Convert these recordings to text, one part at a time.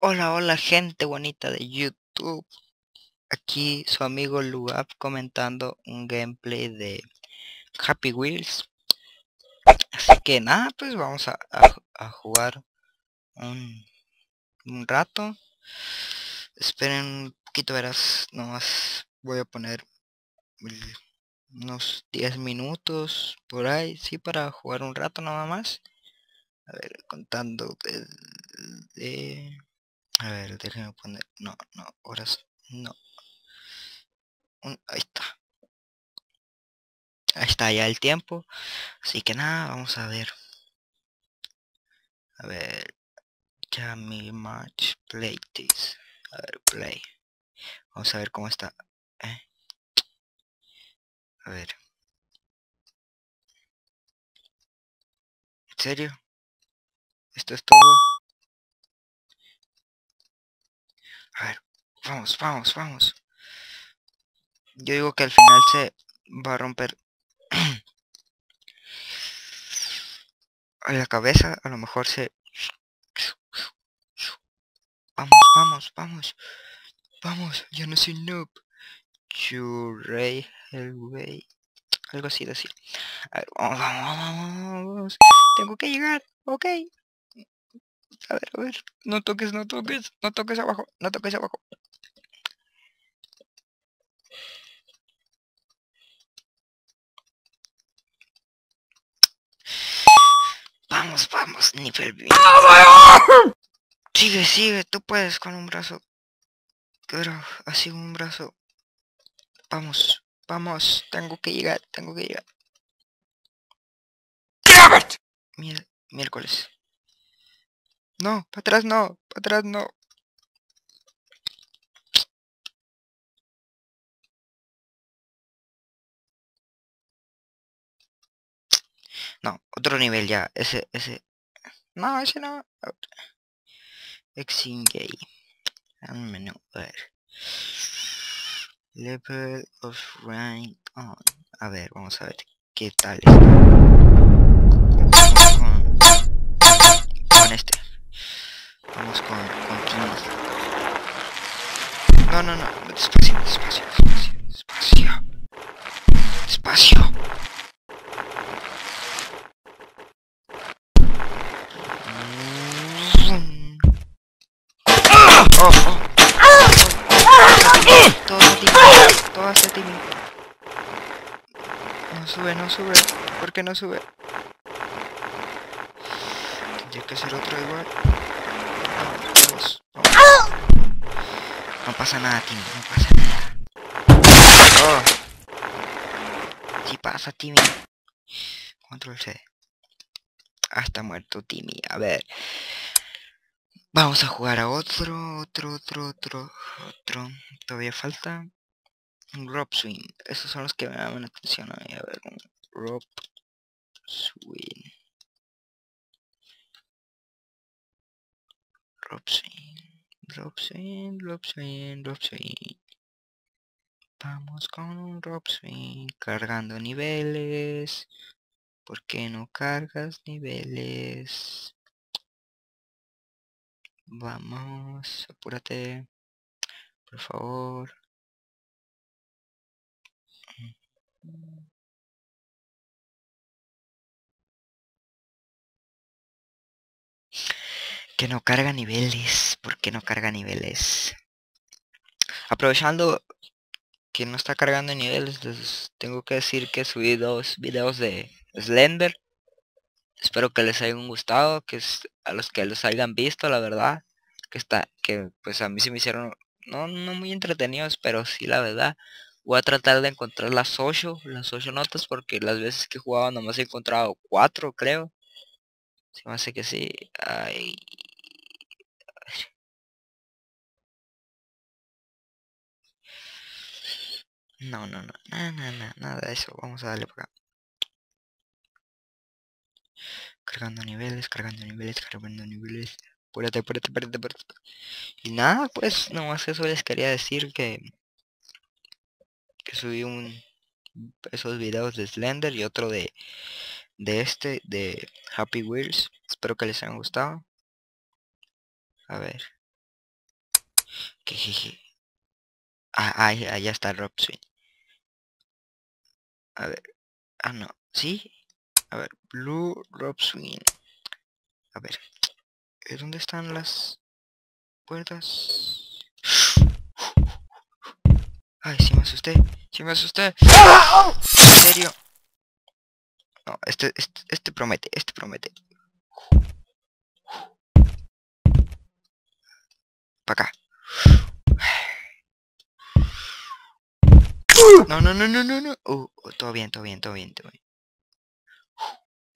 Hola, hola gente bonita de YouTube. Aquí su amigo Luap comentando un gameplay de Happy Wheels. Así que nada, pues vamos a, jugar un, rato. Esperen un poquito, verás, nomás voy a poner unos 10 minutos por ahí, sí, para jugar un rato nada más. A ver, contando de a ver, déjenme poner. No, no, horas. No. ahí está. Ahí está ya el tiempo. Así que nada, vamos a ver. A ver. Ya mi match play this. A ver, play. Vamos a ver cómo está. ¿eh? A ver. ¿En serio? ¿Esto es todo? A ver, vamos, vamos, vamos. Yo digo que al final se va a romper a la cabeza, a lo mejor se... Vamos, vamos, vamos. Vamos, yo no soy noob. Churrey, Hellway. Algo así decir. A ver, vamos, vamos, vamos. Tengo que llegar, ok. A ver, a ver. No toques, no toques. No toques abajo. No toques abajo. Vamos, vamos, nivel bien. Sigue, sigue, tú puedes con un brazo. Pero así un brazo. Vamos, vamos, tengo que llegar, tengo que llegar. miércoles. No, para atrás no, para atrás no. No, otro nivel ya, ese, ese. No, ese no. Exingay. Un menú, a ver. Level of rank on. A ver, vamos a ver qué tal está. No, no, no. Despacio, despacio, despacio, despacio. Despacio. Oh, oh. Todo tímido, todo hace tímido. No sube, no sube. ¿Por qué no sube? Tendría que ser otro igual. No pasa nada, Timmy, no pasa nada. Oh. Sí pasa, Timmy. Control C. Hasta muerto, Timmy. A ver. Vamos a jugar a otro, otro, otro, otro, otro. Todavía falta. Un Rob Swing. Esos son los que me la atención a mí. A ver, un Rob Swing. Rob Swing. Drop swing, drop swing, drop swing. Vamos con un drop swing, cargando niveles. ¿Por qué no cargas niveles? Vamos, apúrate. Por favor. Que no carga niveles. ¿Por qué no carga niveles? Aprovechando que no está cargando niveles, tengo que decir que subí dos videos de Slender. Espero que les hayan gustado, que a los que los hayan visto, la verdad, que está, que pues a mí se me hicieron no, no muy entretenidos, pero sí la verdad. Voy a tratar de encontrar las 8, las 8 notas, porque las veces que he jugado nomás he encontrado 4, creo. Se me hace que sí. Ay, No, no, no, nada, nada, nada de eso. Vamos a darle por acá. Cargando niveles, cargando niveles, cargando niveles. Púrate, púrate, púrate, púrate. Y nada, pues, nomás eso les quería decir que... Que subí un... Esos videos de Slender y otro de... De este, de Happy Wheels. Espero que les hayan gustado. A ver. Que jeje. Ah, ahí, allá está Rob Swing. A ver. Ah, no. ¿Sí? A ver. Blue Rob Swing. A ver. ¿eh, ¿Dónde están las puertas? Ay, sí me asusté. Sí me asusté. ¿En serio? No, este, este, este promete, este promete. Para acá. No, no, no, no, no, no. Uh, uh, todo bien, todo bien, todo bien, todo bien.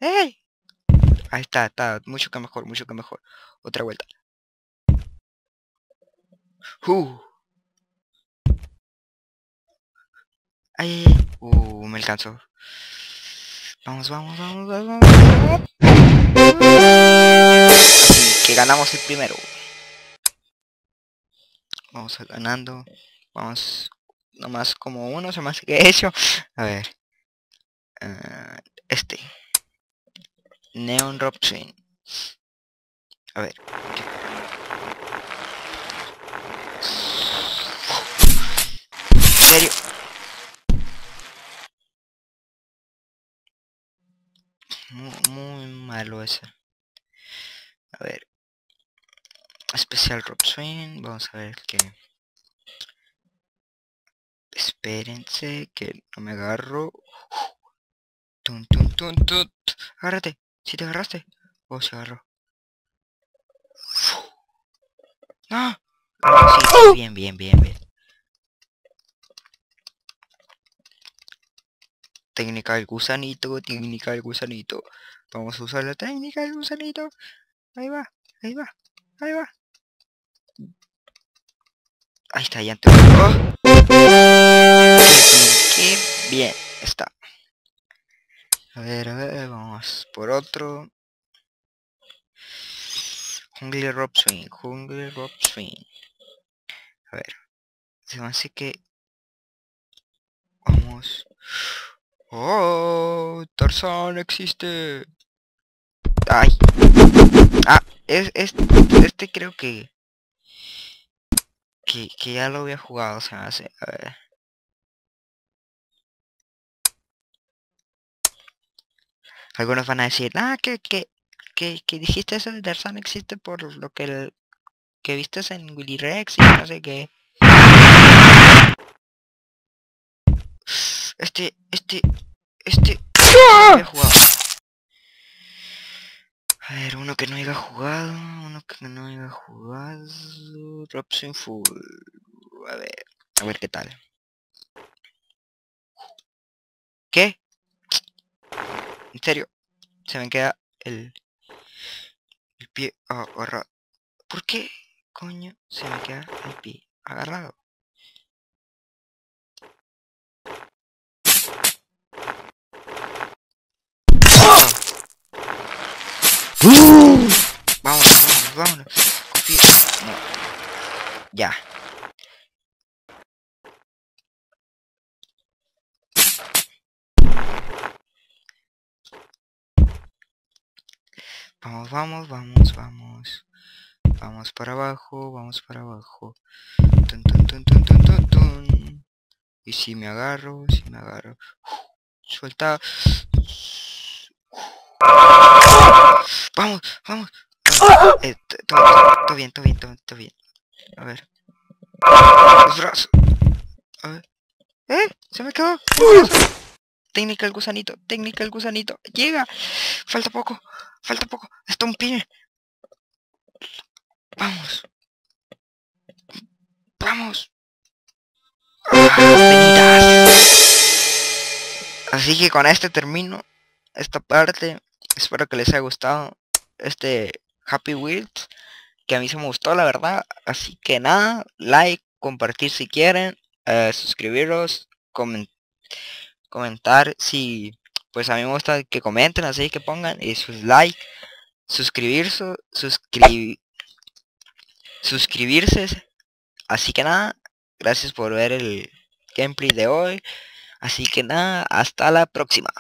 ¡Ey! Ahí está, está. Mucho que mejor, mucho que mejor. Otra vuelta. Uh. Ay. Uh, me alcanzó. Vamos, vamos, vamos. vamos. Así que ganamos el primero. Vamos ganando. Vamos. Nomás como uno se me hace que hecho. A ver. ah, este. Neon Rob Train. A ver. ¿En serio? Muy, muy malo ese. A ver. Especial Rob Swing. Vamos a ver qué. Espérense que no me agarro. Tun, tun, tun, tun. Agárrate. Si te agarraste. Oh, se agarró. ¡No! Sí, sí, bien, bien, bien, bien. Técnica del gusanito, técnica del gusanito. Vamos a usar la técnica del gusanito. Ahí va, ahí va, ahí va. Ahí está, ya. ¡Oh! Bien está. A ver, a ver, vamos por otro. Hungry Rob Swing, Hungry Rob Swing. A ver, se me hace que... Vamos. ¡Oh! Tarzán existe. ¡Ay! Ah, es, es, este creo que... Que, que ya lo había jugado, se me hace. A ver. Algunos van a decir, ah, que, que, que, que dijiste eso de Tarzán existe por lo que, el- que viste en Willy Rex y no sé qué. Este, este, este... no había jugado. A ver, uno que no haya jugado, uno que no haya jugado... Robson Full. A ver, a ver qué tal. ¿Qué? En serio, se me queda el, el pie agarrado. ¿Por qué coño se me queda el pie agarrado? ¡Ah! Vámonos, vámonos, vámonos. Confía- No. Ya. Vamos, vamos, vamos, vamos. Vamos para abajo, vamos para abajo. Y si me agarro, si me agarro. Suelta. Vamos, vamos. Eh, todo, bien, todo bien, todo bien. A ver. Los brazos. A ver. ¡Eh! Se me quedó. El. Técnica del gusanito, técnica del gusanito. Llega. Falta poco, falta poco. Está un pie. Vamos. Vamos. Ah. Así que con este termino esta parte. Espero que les haya gustado este Happy Wheels. Que a mí se me gustó, la verdad. Así que nada, like, compartir si quieren, eh, suscribiros, comen- comentar si pues a mí me gusta que comenten así que pongan y sus like suscribirse suscribir suscribirse. Así que nada gracias por ver el gameplay de hoy. Así que nada hasta la próxima